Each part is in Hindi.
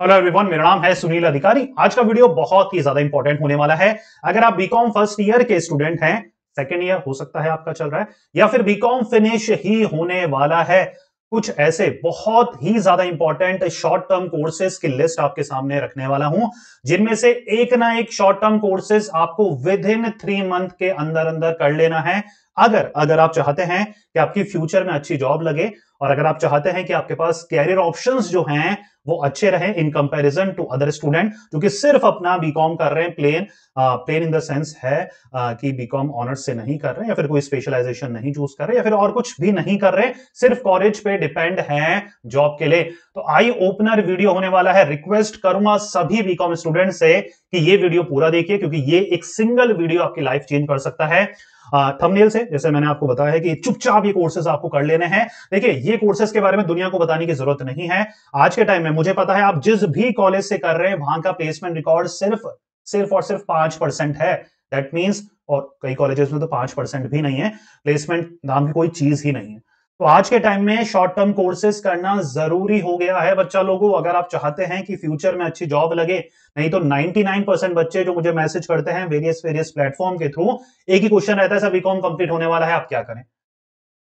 हेलो एवरीवन मेरा नाम है सुनील अधिकारी। आज का वीडियो बहुत ही ज़्यादा इंपॉर्टेंट होने वाला है। अगर आप बीकॉम फ़र्स्ट ईयर के स्टूडेंट हैं सेकेंड ईयर हो सकता है आपका चल रहा है, या फिर बीकॉम फिनिश ही होने वाला है, कुछ ऐसे बहुत ही ज़्यादा इंपॉर्टेंट शॉर्ट टर्म कोर्सेज की लिस्ट आपके सामने रखने वाला हूँ, जिनमें से एक ना एक शॉर्ट टर्म कोर्सेज आपको विद इन थ्री मंथ के अंदर अंदर कर लेना है। अगर अगर आप चाहते हैं कि आपकी फ्यूचर में अच्छी जॉब लगे और अगर आप चाहते हैं कि आपके पास कैरियर ऑप्शंस जो हैं वो अच्छे रहे in comparison to other student जो कि सिर्फ़ अपना बीकॉम कर रहे हैं plain plain in the sense है आ, कि बीकॉम ऑनर्स से नहीं कर रहे या फिर कोई स्पेशलाइजेशन नहीं चूज़ कर रहे या फिर और कुछ भी नहीं कर रहे सिर्फ़ कॉलेज पे डिपेंड है जॉब के लिए। तो आई ओपनर वीडियो होने वाला है। रिक्वेस्ट करूँगा सभी बीकॉम स्टूडेंट से कि ये वीडियो पूरा देखिए क्योंकि ये एक सिंगल वीडियो आपकी लाइफ चेंज कर सकता है। थंबनेल से, जैसे मैंने आपको बताया है कि चुपचाप ये कोर्सेज आपको कर लेने हैं। देखिए, ये कोर्सेज के बारे में दुनिया को बताने की ज़रूरत नहीं है। आज के टाइम में मुझे पता है आप जिस भी कॉलेज से कर रहे हैं, वहाँ का प्लेसमेंट रिकॉर्ड सिर्फ़ सिर्फ़ और सिर्फ़ पाँच परसेंट है। दैट मीन्स और कई कॉलेजेस में तो पाँच परसेंट भी नहीं है। प्लेसमेंट नाम की कोई चीज़ ही नहीं है। तो आज के टाइम में शॉर्ट टर्म कोर्सेज करना ज़रूरी हो गया है। बच्चा लोगों, अगर आप चाहते हैं कि फ्यूचर में अच्छी जॉब लगे, नहीं तो 99 परसेंट बच्चे जो मुझे मैसेज करते हैं वेरियस वेरियस प्लेटफॉर्म के थ्रू एक ही क्वेश्चन रहता है, सर बीकॉम कंप्लीट होने वाला है, आप क्या करें?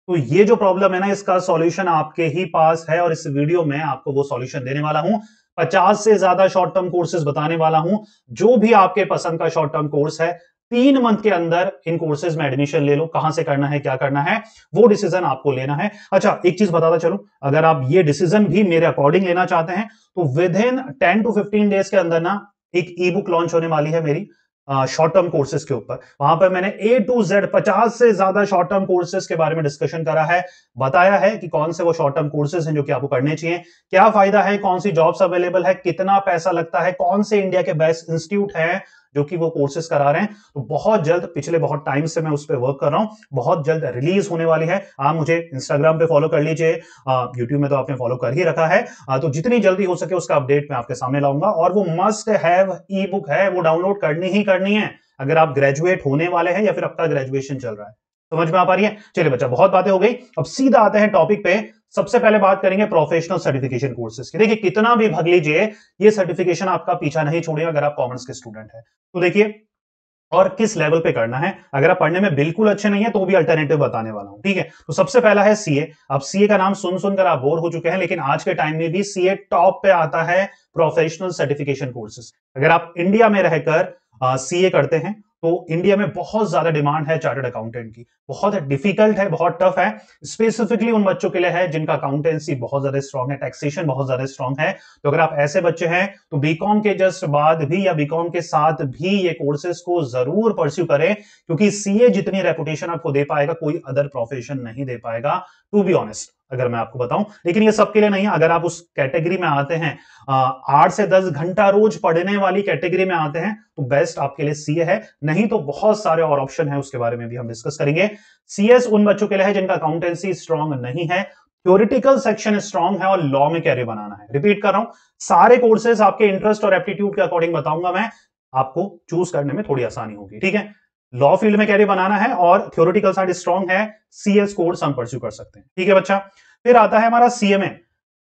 तो ये जो प्रॉब्लम है ना, इसका सॉल्यूशन आपके ही पास है और इस वीडियो में आपको वो सॉल्यूशन देने वाला हूँ। पचास से ज़्यादा शॉर्ट टर्म कोर्सेज बताने वाला हूँ। जो भी आपके पसंद का शॉर्ट टर्म कोर्स है तीन मंथ के अंदर इन कोर्सेज में एडमिशन ले लो, कहाँ से करना है, क्या करना है, वो डिसीज़न आपको लेना है। अच्छा एक चीज़ बताता चलो, अगर आप ये डिसीज़न भी मेरे अकॉर्डिंग लेना चाहते हैं तो within ten to fifteen days के अंदर ना, एक ई बुक लॉन्च होने वाली है मेरी शॉर्ट टर्म कोर्सेज के ऊपर। वहाँ पर मैंने ए टू जेड पचास से ज़्यादा शॉर्ट टर्म कोर्सेज के बारे में डिस्कशन करा है, बताया है कि कौन से वो शॉर्ट टर्म कोर्सेज हैं जो कि आपको करने चाहिए, क्या फ़ायदा है, कौन सी जॉब्स अवेलेबल है, कितना पैसा लगता है, कौन से इंडिया के बेस्ट इंस्टीट्यूट है जो कि वो कोर्सेज करा रहे हैं। तो बहुत जल्द पिछले बहुत टाइम से मैं उस पर वर्क कर रहा हूँ। बहुत जल्द रिलीज़ होने वाली है। आप मुझे इंस्टाग्राम पे फॉलो कर लीजिए। यूट्यूब में तो आपने फॉलो कर ही रखा है। आ, तो जितनी जल्दी हो सके उसका अपडेट मैं आपके सामने लाऊँगा। और वो मस्ट हैव ई बुक है वो डाउनलोड करनी ही करनी है। अगर आप ग्रेजुएट होने वाले हैं या फिर आपका ग्रेजुएशन चल रहा है। समझ में आ पा रही है? चलिए बच्चा, बहुत बातें हो गई। अब सीधा आते हैं टॉपिक पे। सबसे पहले बात करेंगे प्रोफेशनल सर्टिफिकेशन कोर्सेज की। देखिए, कितना भी भग लीजिए, ये सर्टिफिकेशन आपका पीछा नहीं छोड़ेगा अगर आप कॉमर्स के स्टूडेंट है। तो देखिए, और किस लेवल पे करना है? अगर आप पढ़ने में बिल्कुल अच्छे नहीं है तो भी अल्टरनेटिव बताने वाला हूँ, ठीक है? तो सबसे पहला है सीए अब सीए का नाम सुन सुनकर आप बोर हो चुके हैं, लेकिन आज के टाइम में भी सीए टॉप पे आता है प्रोफेशनल सर्टिफिकेशन कोर्सेज अगर आप इंडिया में रहकर सीए करते हैं तो इंडिया में बहुत ज़्यादा डिमांड है चार्टर्ड अकाउंटेंट की। बहुत डिफ़िकल्ट है, बहुत टफ है। स्पेसिफिकली उन बच्चों के लिए है जिनका अकाउंटेंसी बहुत ज़्यादा स्ट्रॉग है टैक्सेशन बहुत ज़्यादा स्ट्रॉग है। तो अगर आप ऐसे बच्चे हैं तो बीकॉम के जस्ट बाद भी या बीकॉम के साथ भी ये कोर्सेज को ज़रूर परस्यू करें, क्योंकि सीए जितनी रेपुटेशन आपको दे पाएगा, कोई अदर प्रोफेशन नहीं दे पाएगा टू बी ऑनेस्ट अगर मैं आपको बताऊँ। लेकिन ये सबके लिए नहीं है। अगर आप उस कैटेगरी में आते हैं आठ से दस घंटा रोज पढ़ने वाली कैटेगरी में आते हैं तो बेस्ट आपके लिए सीए है। नहीं तो बहुत सारे और ऑप्शन है, उसके बारे में भी हम डिस्कस करेंगे। सीएस उन बच्चों के लिए है जिनका अकाउंटेंसी स्ट्रांग नहीं है। थ्योरिटिकल सेक्शन स्ट्रांग है और लॉ में कैरियर बनाना है। रिपीट कर रहा हूँ। सारे कोर्सेज आपके इंटरेस्ट और एप्टीट्यूड के अकॉर्डिंग बताऊँगा मैं। आपको चूज़ करने में थोड़ी आसानी होगी। ठीक है? लॉ फ़ील्ड में कैरियर बनाना है और थ्योरिटिकल साइड स्ट्रांग है सीएस कोर्स हम परस्यू कर सकते हैं। ठीक है बच्चा? फिर आता है हमारा CMA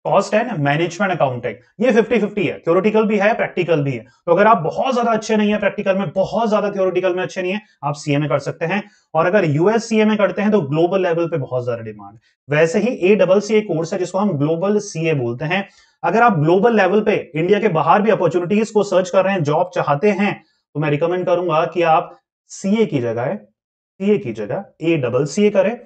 cost and management accounting ये 50 50 है। थ्योरेटिकल भी है प्रैक्टिकल भी है। तो अगर आप बहुत ज़्यादा अच्छे नहीं है प्रैक्टिकल में, बहुत ज़्यादा थ्योरेटिकल में अच्छे नहीं है, आप सीएमए कर सकते हैं। और अगर यूएस सीएमए करते हैं तो ग्लोबल लेवल पे बहुत ज़्यादा डिमांड वैसे ही ए डबल सी ए कोर्स है, जिसको हम ग्लोबल सीए बोलते हैं। अगर आप ग्लोबल लेवल पे इंडिया के बाहर भी अपॉर्चुनिटीज़ को सर्च कर रहे हैं जॉब चाहते हैं तो मैं रिकमेंड करूँगा कि आप सीए की जगह सीए की जगह ए डबल सी ए करें।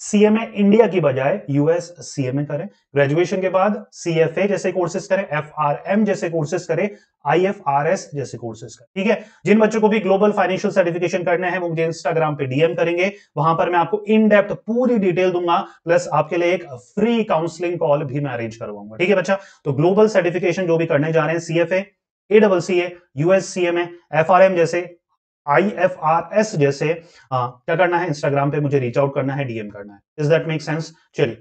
सीएमए इंडिया की बजाय यूएस सीएमए करें। ग्रेजुएशन के बाद सीएफए जैसे कोर्सेज करें एफआरएम जैसे कोर्सेज करें आईएफआरएस जैसे कोर्सेज करें। ठीक है? जिन बच्चों को भी ग्लोबल फाइनेंशियल सर्टिफिकेशन करने हैं, वो मुझे इंस्टाग्राम पे डीएम करेंगे। वहाँ पर मैं आपको इन डेप्थ पूरी डिटेल दूँगा प्लस आपके लिए एक फ्री काउंसलिंग कॉल भी मैं अरेंज करवाऊँगा। ठीक है बच्चा? तो ग्लोबल सर्टिफिकेशन जो भी करने जा रहे हैं CFA A double C A US R M जैसे आई एफ़ आर एस जैसे आ, क्या करना है? इंस्टाग्राम पे मुझे रीच आउट करना है डीएम करना है। इज़ दैट मेक सेंस चलिए।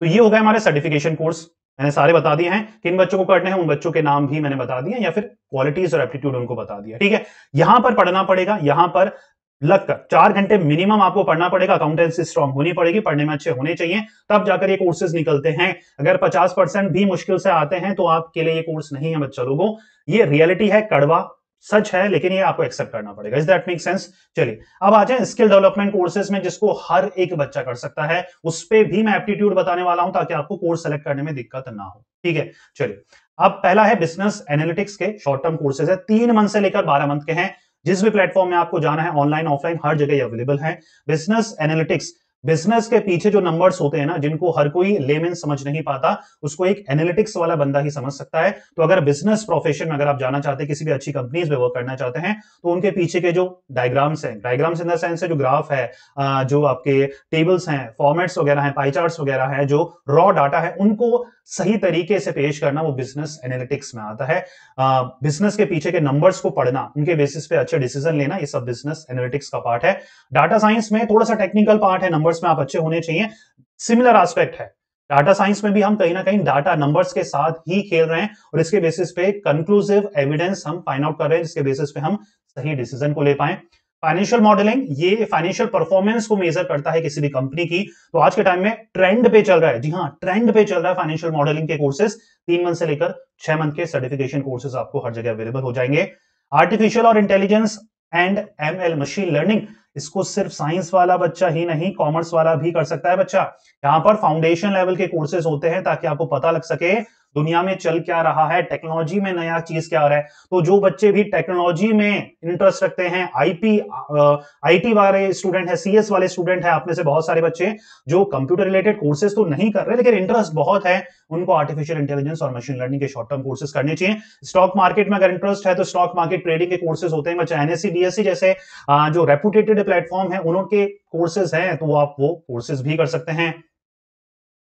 तो ये हो गया हमारे सर्टिफिकेशन कोर्स मैंने सारे बता दिए हैं किन बच्चों को करने हैं उन बच्चों के नाम भी मैंने बता दिए या फिर क्वालिटीज और एप्टीट्यूड उनको बता दिया ठीक है? यहाँ पर पढ़ना पड़ेगा यहाँ पर लगकर चार घंटे मिनिमम आपको पढ़ना पड़ेगा। अकाउंटेंसी स्ट्रांग होनी पड़ेगी पढ़ने में अच्छे होने चाहिए। तब जाकर ये कोर्सेज निकलते हैं। अगर 50 परसेंट भी मुश्किल से आते हैं तो आपके लिए ये कोर्स नहीं है बच्चा लोगों। ये रियलिटी है कड़वा। सच है, लेकिन ये आपको एक्सेप्ट करना पड़ेगा। इज़ दैट मेक सेंस चलिए, अब आ जाए स्किल डेवलपमेंट कोर्सेज में, जिसको हर एक बच्चा कर सकता है। उस पर भी मैं एप्टीट्यूड बताने वाला हूँ, ताकि आपको कोर्स सेलेक्ट करने में दिक्कत ना हो। ठीक है, चलिए। अब पहला है बिज़नेस एनालिटिक्स के शॉर्ट टर्म कोर्सेज है। तीन मंथ से लेकर बारह मंथ के हैं। जिस भी प्लेटफॉर्म में आपको जाना है ऑनलाइन ऑफलाइन हर जगह अवेलेबल है। बिज़नेस एनालिटिक्स बिज़नेस के पीछे जो नंबर्स होते हैं ना, जिनको हर कोई लेमेन समझ नहीं पाता, उसको एक एनालिटिक्स वाला बंदा ही समझ सकता है। तो अगर बिज़नेस प्रोफेशन में अगर आप जाना चाहते हैं, किसी भी अच्छी कंपनीज़ में वर्क करना चाहते हैं तो उनके पीछे के जो डायग्राम्स हैं डायग्राम्स इन द सेंस है जो ग्राफ है जो आपके टेबल्स हैं फॉर्मेट्स वगैरह हैं पाईचार्ट वगैरह है, जो रॉ डाटा है, उनको सही तरीके से पेश करना वो बिज़नेस एनालिटिक्स में आता है। बिज़नेस के पीछे के नंबर्स को पढ़ना, उनके बेसिस पे अच्छे डिसीज़न लेना, ये सब बिज़नेस एनालिटिक्स का पार्ट है। डाटा साइंस में थोड़ा सा टेक्निकल पार्ट है नंबर्स में आप अच्छे होने चाहिए। सिमिलर आस्पेक्ट है। डाटा साइंस में भी हम कहीं ना कहीं डाटा नंबर्स के साथ ही खेल रहे हैं और इसके बेसिस पे कंक्लूसिव एविडेंस हम फाइंड आउट कर रहे हैं, जिसके बेसिस पे हम सही डिसीज़न को ले पाए। फाइनेंशियल मॉडलिंग ये फाइनेंशियल परफॉर्मेंस को मेजर करता है किसी भी कंपनी की। तो आज के टाइम में ट्रेंड पे चल रहा है। जी हाँ ट्रेंड पे चल रहा है फाइनेंशियल मॉडलिंग के कोर्सेज तीन मंथ से लेकर छह मंथ के सर्टिफिकेशन कोर्सेज आपको हर जगह अवेलेबल हो जाएँगे। आर्टिफिशियल और intelligence and M L machine learning इसको सिर्फ़ साइंस वाला बच्चा ही नहीं कॉमर्स वाला भी कर सकता है बच्चा। यहाँ पर फाउंडेशन लेवल के कोर्सेज होते हैं ताकि आपको पता लग सके दुनिया में चल क्या रहा है टेक्नोलॉजी में नया चीज़ क्या आ रहा है तो जो बच्चे भी टेक्नोलॉजी में इंटरेस्ट रखते हैं आईपी आईटी वाले स्टूडेंट है सीएस वाले स्टूडेंट है, आप में से बहुत सारे बच्चे जो कंप्यूटर रिलेटेड कोर्सेज तो नहीं कर रहे, लेकिन इंटरेस्ट बहुत है, उनको आर्टिफिशियल इंटेलिजेंस और मशीन लर्निंग के शॉर्ट टर्म कोर्सेज करने चाहिए। स्टॉक मार्केट में अगर इंटरेस्ट है तो स्टॉक मार्केट ट्रेडिंग के कोर्सेज होते हैं, बच्चे एनएससी डीएससी जैसे जो रेपुटेटेड प्लेटफॉर्म है, उनके कोर्सेज हैं तो आप वो कोर्सेज भी कर सकते हैं।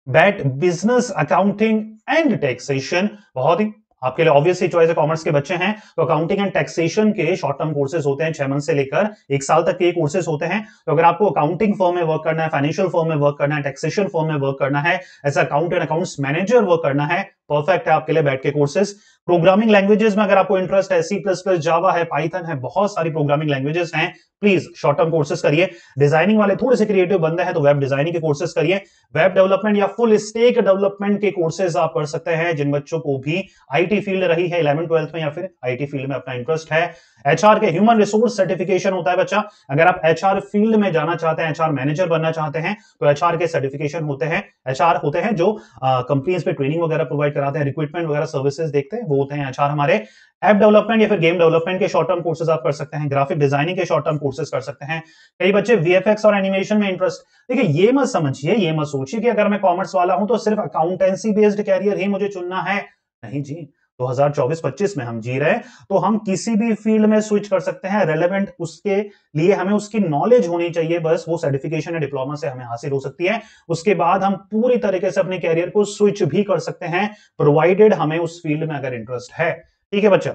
BAT business accounting and taxation बहुत ही आपके लिए ऑब्वियसली चॉइस है कॉमर्स के बच्चे हैं। तो अकाउंटिंग एंड टैक्सेशन के शॉर्ट टर्म कोर्सेज होते हैं, छह मंथ से लेकर एक साल तक के कोर्सेज होते हैं। तो अगर आपको अकाउंटिंग फॉर्म में वर्क करना है फाइनेंशियल फॉर्म में वर्क करना है टैक्सेशन फॉर्म में वर्क करना है as account and accounts manager work करना है परफेक्ट है आपके लिए बैठ के कोर्सेज प्रोग्रामिंग लैंग्वेजेस में अगर आपको इंटरेस्ट है सी प्लस प्लस जावा है पाइथन है, बहुत सारी प्रोग्रामिंग लैंग्वेजेस हैं। प्लीज़ शॉर्ट टर्म कोर्सेज करिए। डिज़ाइनिंग वाले थोड़े से क्रिएटिव बंदे हैं तो वेब डिज़ाइनिंग के कोर्सेज करिए। वेब डेवलपमेंट या फुल स्टेक डेवलपमेंट के कोर्सेज आप कर सकते हैं, जिन बच्चों को भी आईटी फ़ील्ड रही है इलेवन ट्वेल्थ में या फिर आईटी फ़ील्ड में अपना इंटरेस्ट है। एचआर के ह्यूमन रिसोर्स सर्टिफिकेशन होता है बच्चा। अगर आप एचआर फ़ील्ड में जाना चाहते हैं एचआर मैनेजर बनना चाहते हैं तो एचआर के सर्टिफिकेशन होते हैं। एचआर होते हैं जो कंपनीज़ पे ट्रेनिंग वगैरह प्रोवाइड कराते हैं रिक्रूटमेंट वगैरह सर्विसेज़ देखते हैं होते हैं चार हमारे एप डेवलपमेंट या फिर गेम डेवलपमेंट के शॉर्ट टर्म कोर्सेज आप कर सकते हैं ग्राफिक डिज़ाइनिंग के शॉर्ट टर्म कोर्सेज कर सकते हैं। कई बच्चे वीएफएक्स और एनिमेशन में इंटरेस्ट देखिए, ये मत समझिए, ये मत सोचिए कि अगर मैं कॉमर्स वाला हूँ तो सिर्फ़ अकाउंटेंसी बेस्ड कैरियर ही मुझे चुनना है। नहीं जी 2024-25 में हम जी रहे हैं तो हम किसी भी फ़ील्ड में स्विच कर सकते हैं रेलेवेंट उसके लिए हमें उसकी नॉलेज होनी चाहिए, बस वो सर्टिफिकेशन या डिप्लोमा से हमें हासिल हो सकती है। उसके बाद हम पूरी तरीके से अपने कैरियर को स्विच भी कर सकते हैं प्रोवाइडेड हमें उस फ़ील्ड में अगर इंटरेस्ट है। ठीक है बच्चा?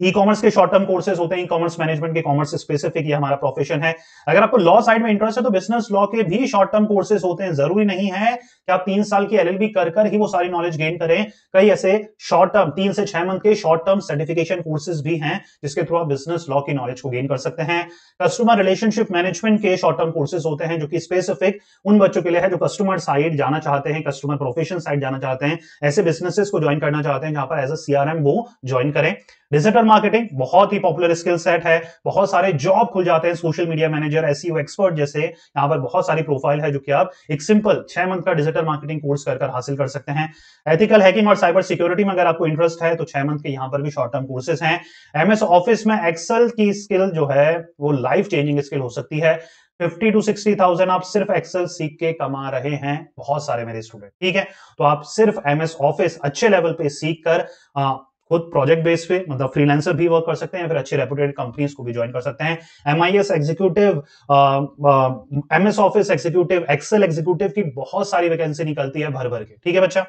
ई कॉमर्स के शॉर्ट टर्म कोर्सेज होते हैं ई कॉमर्स मैनेजमेंट के कॉमर्स स्पेसिफिक ये हमारा प्रोफेशन है। अगर आपको लॉ साइड में इंटरेस्ट है तो बिज़नेस लॉ के भी शॉर्ट टर्म कोर्सेज होते हैं, ज़रूरी नहीं है कि आप तीन साल की एलएलबी कर कर ही वो सारी नॉलेज गेन करें। कई ऐसे शॉर्ट टर्म तीन से छह मंथ के शॉर्ट टर्म सर्टिफिकेशन कोर्सेज भी हैं, जिसके थ्रू आप बिज़नेस लॉ की नॉलेज को गेन कर सकते हैं। कस्टमर रिलेशनशिप मैनेजमेंट के शॉर्ट टर्म कोर्सेज होते हैं, जो कि स्पेसिफिक उन बच्चों के लिए है जो कस्टमर साइड जाना चाहते हैं कस्टमर प्रोफेशन साइड जाना चाहते हैं। ऐसे बिजनेसेस को ज्वाइन करना चाहते हैं जहाँ पर एज अ सीआरएम वो ज्वाइन करें। डिजिटल मार्केटिंग बहुत ही पॉपुलर स्किल सेट है, बहुत सारे जॉब खुल जाते हैं social media manager SEO expert जैसे, यहाँ पर बहुत सारी प्रोफ़ाइल है जो कि आप एक सिंपल छह मंथ का डिजिटल मार्केटिंग कोर्स कर कर हासिल कर सकते हैं। एथिकल हैकिंग और साइबर सिक्योरिटी में अगर आपको इंटरेस्ट है तो छह मंथ के यहाँ पर भी शॉर्ट टर्म कोर्सेज हैं। एमएस ऑफ़िस में एक्सेल की स्किल जो है, वो लाइफ चेंजिंग स्किल हो सकती है। फिफ्टी टू सिक्सटी थाउज़ेंड आप सिर्फ़ एक्सेल सीख के कमा रहे हैं, बहुत सारे मेरे स्टूडेंट ठीक है? तो आप सिर्फ़ एमएस ऑफ़िस अच्छे लेवल पे सीख कर खुद प्रोजेक्ट बेस पे मतलब फ्रीलांसर भी वर्क कर सकते हैं फिर अच्छे रेपुटेड कंपनीज़ को भी ज्वाइन कर सकते हैं। M I S executive M S Office executive Excel executive की बहुत सारी वैकेंसी निकलती है भर भर के। ठीक है बच्चा?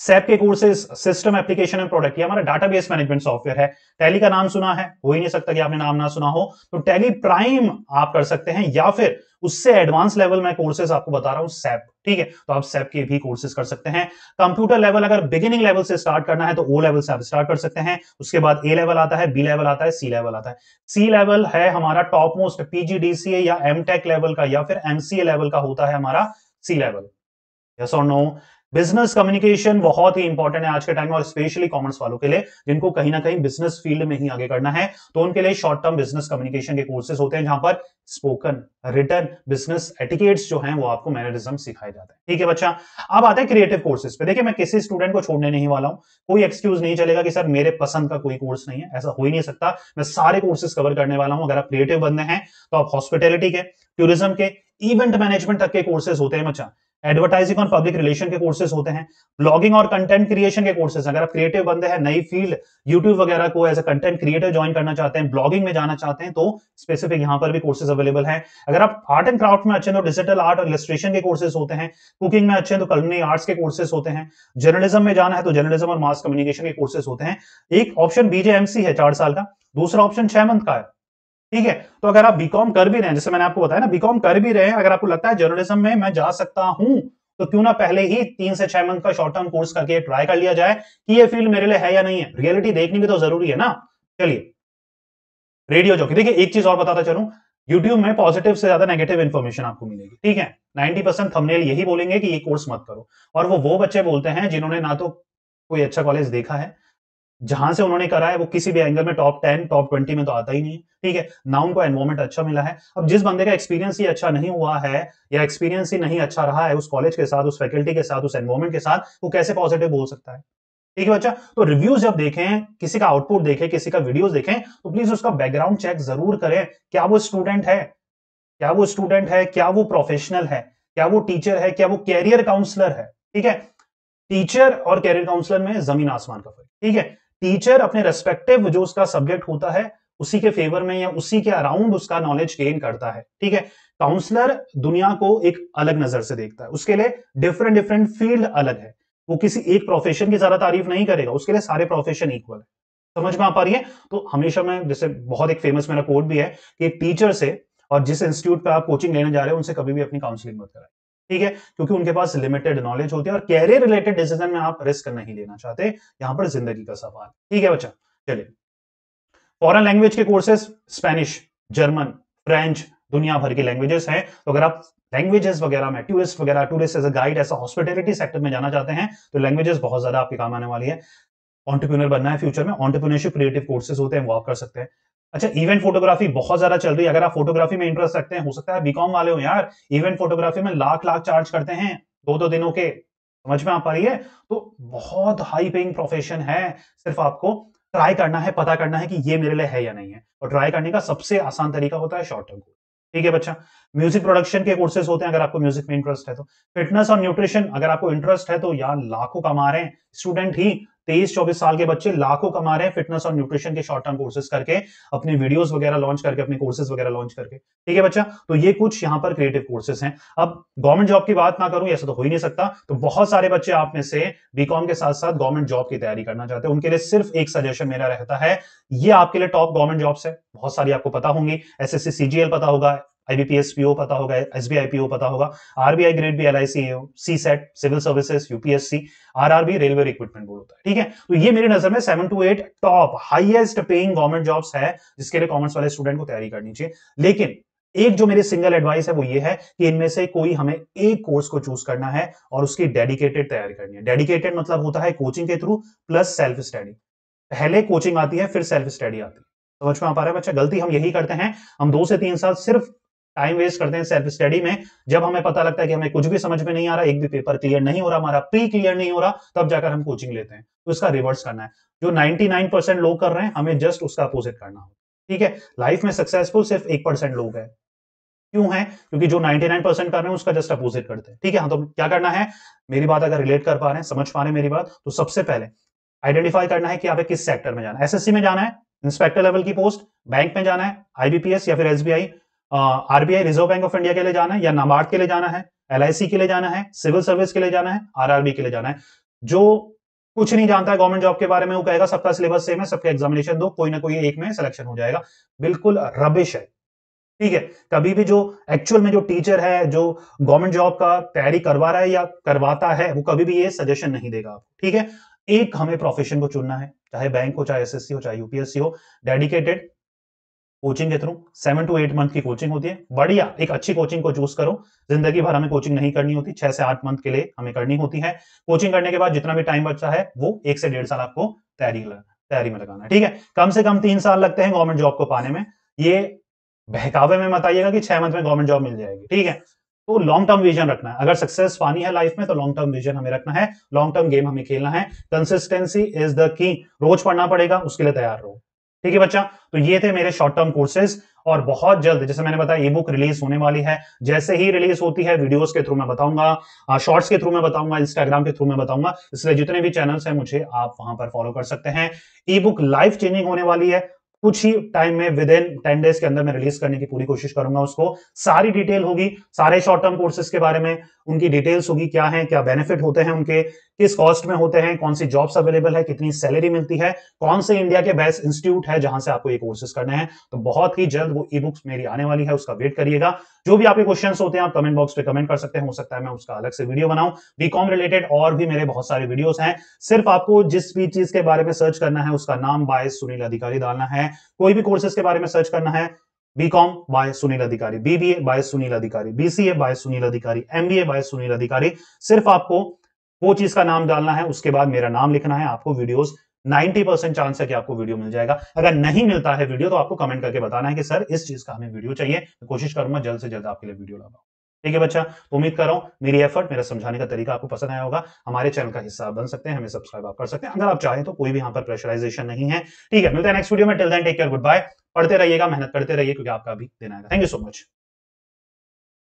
सेप के courses system application and product ये हमारा डाटाबेस मैनेजमेंट सॉफ्टवेयर है। टैली का नाम सुना है, हो ही नहीं सकता कि आपने नाम ना सुना हो। तो टैली प्राइम आप कर सकते हैं, या फिर उससे एडवांस लेवल में कोर्सेज आपको बता रहा हूँ सैप ठीक है? तो आप सैप के भी कोर्सेज कर सकते हैं। कंप्यूटर लेवल अगर बिगिनिंग लेवल से स्टार्ट करना है तो ओ लेवल से आप स्टार्ट कर सकते हैं। उसके बाद ए लेवल आता है बी लेवल आता है सी लेवल आता है। सी लेवल है हमारा टॉप मोस्ट पीजीडीसीए या एमटेक लेवल का या फिर एमसीए लेवल का होता है हमारा सी लेवल यस और नो बिज़नेस कम्युनिकेशन बहुत ही इंपॉर्टेंट है आज के टाइम में, और स्पेशली कॉमर्स वालों के लिए, जिनको कहीं ना कहीं बिज़नेस फ़ील्ड में ही आगे करना है। तो उनके लिए शॉर्ट टर्म बिज़नेस कम्युनिकेशन के कोर्सेज होते हैं, जहाँ पर स्पोकन रिटर्न बिज़नेस एटिकेट्स जो हैं, वो आपको मैनरिज्म सिखाए जाते हैं। ठीक है बच्चा? अब आते हैं क्रिएटिव कोर्सेज पे। देखिए, मैं किसी स्टूडेंट को छोड़ने नहीं वाला हूँ। कोई एक्सक्यूज नहीं चलेगा कि, सर, मेरे पसंद का कोई कोर्स नहीं है। ऐसा हो ही नहीं सकता। मैं सारे कोर्सेज कवर करने वाला हूँ। अगर आप क्रिएटिव बनने हैं तो आप हॉस्पिटेलिटी के टूरिज़्म के इवेंट मैनेजमेंट तक के कोर्सेज होते हैं, बच्चा। एडवर्टाइजिंग और पब्लिक रिलेशन के कोर्सेज होते हैं। ब्लॉगिंग और कंटेंट क्रिएशन के कोर्सेज अगर आप क्रिएटिव बंदे हैं, नई फ़ील्ड यूट्यूब वगैरह को as a content creator join करना चाहते हैं ब्लॉगिंग में जाना चाहते हैं तो स्पेसिफिक यहाँ पर भी कोर्सेज अवेलेबल हैं। अगर आप आर्ट एंड क्राफ्ट में अच्छे तो डिजिटल आर्ट और इलस्ट्रेशन के कोर्सेज होते हैं। कुकिंग में अच्छे हैं तो कलनी आर्ट्स के कोर्सेज होते हैं। जर्नलिज्म में जाना है तो जर्नलिज्म और मास कम्युनिकेशन के कोर्सेज होते हैं। एक ऑप्शन बीजेएमसी है, चार साल का। दूसरा ऑप्शन छह मंथ का है। ठीक है? तो अगर आप बीकॉम कर भी रहे हैं, जैसे मैंने आपको बताया ना बीकॉम कर भी रहे हैं, अगर आपको लगता है जर्नलिज्म में मैं जा सकता हूँ तो क्यों ना पहले ही तीन से छह मंथ का शॉर्ट टर्म कोर्स करके ट्राई कर लिया जाए कि ये फ़ील्ड मेरे लिए है या नहीं है। रियलिटी देखनी भी तो ज़रूरी है ना? चलिए। रेडियो जॉकी देखिए, एक चीज़ और बताता चलूँ। यूट्यूब में पॉजिटिव से ज़्यादा नेगेटिव इन्फॉर्मेशन आपको मिलेगी, ठीक है? 90 परसेंट थमनेल यही बोलेंगे कि ये कोर्स मत करो। और वो वो बच्चे बोलते हैं जिन्होंने ना तो कोई अच्छा कॉलेज देखा है जहाँ से उन्होंने करा है, वो किसी भी एंगल में टॉप टेन टॉप ट्वेंटी में तो आता ही नहीं ठीक है ना उनको एनवायरमेंट अच्छा मिला है। अब जिस बंदे का एक्सपीरियंस ही अच्छा नहीं हुआ है, या एक्सपीरियंस ही नहीं अच्छा रहा है उस कॉलेज के साथ, उस फैकल्टी के साथ, उस एनवायरमेंट के साथ, वो कैसे पॉजिटिव बोल सकता है? ठीक है बच्चा तो रिव्यूज़ जब देखें, किसी का आउटपुट देखें, किसी का वीडियोस देखें तो प्लीज़ उसका बैकग्राउंड चेक ज़रूर करें। क्या वो स्टूडेंट है? क्या वो स्टूडेंट है? क्या वो प्रोफेशनल है? क्या वो टीचर है? क्या वो कैरियर काउंसलर है? ठीक है टीचर और कैरियर काउंसलर में ज़मीन आसमान का फ़र्क। ठीक है टीचर अपने रेस्पेक्टिव जो उसका सब्जेक्ट होता है, उसी के फेवर में या उसी के अराउंड उसका नॉलेज गेन करता है, ठीक है? काउंसलर दुनिया को एक अलग नज़र से देखता है, उसके लिए डिफरेंट डिफरेंट फ़ील्ड अलग है। वो किसी एक प्रोफेशन की ज़्यादा तारीफ़ नहीं करेगा, उसके लिए सारे प्रोफेशन इक्वल है। समझ में आ पा रही है? तो हमेशा मैं, जैसे बहुत एक फ़ेमस मेरा कोड भी है कि टीचर से और जिस इंस्टीट्यूट पे आप कोचिंग लेने जा रहे हो, उनसे कभी भी अपनी काउंसलिंग मत कराए। ठीक है? क्योंकि उनके पास लिमिटेड नॉलेज होती है और कैरियर रिलेटेड डिसीज़न में आप रिस्क नहीं लेना चाहते, यहाँ पर ज़िंदगी का सवाल। ठीक है बच्चा? चलिए। फॉरन लैंग्वेज के कोर्सेज स्पेनिश जर्मन फ्रेंच दुनिया भर की लैंग्वेजेस हैं। तो अगर आप लैंग्वेजेस वगैरह में टूरिस्ट वगैरह टूरिस्ट एज अ गाइड ऐसा हॉस्पिटलिटी सेक्टर में जाना चाहते हैं तो लैंग्वेजेस बहुत ज़्यादा आपके काम आने वाली है। ऑन्टरप्रीनर बनना है फ्यूचर में। ऑन्टरप्रीनरशिप क्रिएटिव कोर्सेज होते हैं, वो आप कर सकते हैं। अच्छा इवेंट फोटोग्राफी बहुत ज़्यादा चल रही है। अगर आप फोटोग्राफी में इंटरेस्ट रखते हैं, हो सकता है बीकॉम वाले हो यार। इवेंट फोटोग्राफी में लाख लाख चार्ज करते हैं दो दो दिनों के। समझ में आ पा रही है? तो बहुत हाई पेइंग प्रोफेशन है सिर्फ़ आपको। ट्राई करना है, पता करना है कि ये मेरे लिए है या नहीं है। और ट्राई करने का सबसे आसान तरीका होता है शॉर्ट टर्म ठीक है बच्चा? म्यूज़िक प्रोडक्शन के कोर्सेज होते हैं, अगर आपको म्यूज़िक में इंटरेस्ट है तो। फिटनेस और न्यूट्रिशन अगर आपको इंटरेस्ट है तो यार लाखों कमा रहे हैं। स्टूडेंट ही तेईस चौबीस साल के बच्चे लाखों कमा रहे हैं फिटनेस और न्यूट्रिशन के शॉर्ट टर्म कोर्सेज करके, अपने वीडियोस वगैरह लॉन्च करके, अपने कोर्सेज वगैरह लॉन्च करके। ठीक है बच्चा? तो ये कुछ यहाँ पर क्रिएटिव कोर्सेज हैं। अब गवर्नमेंट जॉब की बात ना करूँ, ऐसा तो हो ही नहीं सकता। तो बहुत सारे बच्चे आप में से बीकॉम के साथ साथ गवर्नमेंट जॉब की तैयारी करना चाहते हैं। उनके लिए सिर्फ़ एक सजेशन मेरा रहता है, ये आपके लिए टॉप गवर्नमेंट जॉब्स है। बहुत सारी आपको पता होंगी। एस एस पता होगा आईबीपीएस पीओ पता होगा एसबीआई पीओ पता होगा RBI grade B L I C set civil services UPSC RRB railway recruitment board होता है, ठीक है? तो ये मेरी नज़र में seven to eight top highest paying government jobs है, जिसके लिए कॉमर्स वाले स्टूडेंट को तैयारी करनी चाहिए। लेकिन एक जो मेरी सिंगल एडवाइस है, वो ये है कि इनमें से कोई हमें एक कोर्स को चूज़ करना है और उसकी डेडिकेटेड तैयारी करनी है। डेडिकेटेड मतलब होता है कोचिंग के थ्रू प्लस सेल्फ स्टडी पहले कोचिंग आती है, फिर सेल्फ स्टडी आती है। समझ में आ पा रहा है बच्चा? गलती हम यही करते हैं, हम दो से तीन साल सिर्फ़ टाइम वेस्ट करते हैं सेल्फ स्टडी में। जब हमें पता लगता है कि हमें कुछ भी समझ में नहीं आ रहा, एक भी पेपर क्लियर नहीं हो रहा, हमारा प्री क्लियर नहीं हो रहा, तब जाकर हम कोचिंग लेते हैं। तो इसका रिवर्स करना है। जो 99 परसेंट लोग कर रहे हैं, हमें जस्ट उसका अपोजिट करना हो ठीक है? लाइफ में सक्सेसफुल सिर्फ़ एक लोग है। क्यों है? क्योंकि जो 99 परसेंट कर रहे हैं, उसका जस्ट अपोजिट करते हैं। ठीक है? हाँ तो क्या करना है? मेरी बात अगर रिलेट कर पा रहे हैं, समझ पा रहे हैं मेरी बात तो सबसे पहले आइडेंटिफाई करना है कि आप किस सेक्टर में जाना है। एसएससी में जाना है इंस्पेक्टर लेवल की पोस्ट बैंक में जाना है आईबीपीएस या फिर SBI RBI Reserve Bank of India के लिए जाना है या नाबार्ड के लिए जाना है, एलआईसी के लिए जाना है, सिविल सर्विस के लिए जाना है, आरआरबी के लिए जाना है। जो कुछ नहीं जानता है गवर्नमेंट जॉब के बारे में, वो कहेगा, सबका सिलेबस सेम है, सबके एग्जामिनेशन दो, कोई ना कोई एक में सिलेक्शन हो जाएगा। बिल्कुल रबिश है। ठीक है कभी भी जो एक्चुअल में जो टीचर है, जो गवर्नमेंट जॉब का तैयारी करवा रहा है या करवाता है, वो कभी भी ये सजेशन नहीं देगा आपको। ठीक है, एक हमें प्रोफेशन को चुनना है, चाहे बैंक हो, चाहे एसएससी हो, चाहे यूपीएससी हो डेडिकेटेड कोचिंग के through seven to eight month की कोचिंग होती है। बढ़िया, एक अच्छी कोचिंग को चूज़ करो। ज़िंदगी भर हमें कोचिंग नहीं करनी होती, छह से आठ मंथ के लिए हमें करनी होती है। कोचिंग करने के बाद जितना भी टाइम बचा है, वो एक से डेढ़ साल आपको तैयारी तैयारी में लगाना है, ठीक है? कम से कम तीन साल लगते हैं गवर्नमेंट जॉब को पाने में। ये बहकावे में मत आइएगा कि छह मंथ में गवर्नमेंट जॉब मिल जाएगी, ठीक है? तो लॉन्ग टर्म विजन रखना है। अगर सक्सेस पानी है लाइफ में तो लॉन्ग टर्म विजन हमें रखना है। लॉन्ग टर्म गेम हमें खेलना है। कंसिस्टेंसी इज़ द की रोज पढ़ना पड़ेगा, उसके लिए तैयार रहो। ठीक है बच्चा? तो ये थे मेरे शॉर्ट टर्म कोर्सेज और बहुत जल्द, जैसे मैंने बताया ई बुक रिलीज़ होने वाली है। जैसे ही रिलीज़ होती है वीडियोस के थ्रू मैं बताऊँगा शॉर्ट्स के थ्रू मैं बताऊँगा इंस्टाग्राम के थ्रू मैं बताऊँगा। इसलिए जितने भी चैनल्स हैं, मुझे आप वहाँ पर फॉलो कर सकते हैं। ई बुक लाइफ चेंजिंग होने वाली है। कुछ ही टाइम में विद इन टेन डेज़ के अंदर मैं रिलीज़ करने की पूरी कोशिश करूँगा उसको। सारी डिटेल होगी, सारे शॉर्ट टर्म कोर्सेज के बारे में, उनकी डिटेल्स होगी, क्या है, क्या बेनिफिट होते हैं उनके। किस कॉस्ट में होते हैं, कौन सी जॉब्स अवेलेबल है, कितनी सैलरी मिलती है, कौन से इंडिया के बेस्ट इंस्टीट्यूट है जहाँ से आपको ये कोर्सेज करने हैं। तो बहुत ही जल्द वो ई बुक्स मेरी आने वाली है, उसका वेट करिएगा। जो भी आपके क्वेश्चन होते हैं, आप कमेंट बॉक्स पे कमेंट कर सकते हैं, हो सकता है मैं उसका अलग से वीडियो बनाऊँ। बीकॉम रिलेटेड और भी मेरे बहुत सारे वीडियोस हैं। सिर्फ़ आपको जिस भी चीज़ के बारे में सर्च करना है, उसका नाम बाय सुनील अधिकारी डालना है। कोई भी कोर्सेज के बारे में सर्च करना है बीकॉम बाय सुनील अधिकारी बीबीए बाय सुनील अधिकारी बीसीए बाय सुनील अधिकारी एमबीए बाय सुनील अधिकारी सिर्फ़ आपको वो चीज़ का नाम डालना है, उसके बाद मेरा नाम लिखना है, आपको वीडियोस 90 परसेंट चांस है कि आपको वीडियो मिल जाएगा। अगर नहीं मिलता है वीडियो तो आपको कमेंट करके बताना है कि, सर, इस चीज़ का हमें वीडियो चाहिए, मैं कोशिश करूँगा जल्द से जल्द आपके लिए वीडियो लगाऊँ ठीक है बच्चा? तो उम्मीद कर रहा हूँ, मेरी एफर्ट मेरा समझाने का तरीका आपको पसंद आया होगा। हमारे चैनल का हिस्सा बन सकते हैं, हमें सब्सक्राइब आप कर सकते हैं। अगर आप चाहें तो कोई भी यहाँ पर प्रेशराइजेशन नहीं है। ठीक है, मिलते हैं नेक्स्ट वीडियो में। Till then take care goodbye पढ़ते रहिएगा, मेहनत करते रहिए, क्योंकि आपका भी दिन आएगा। Thank you so much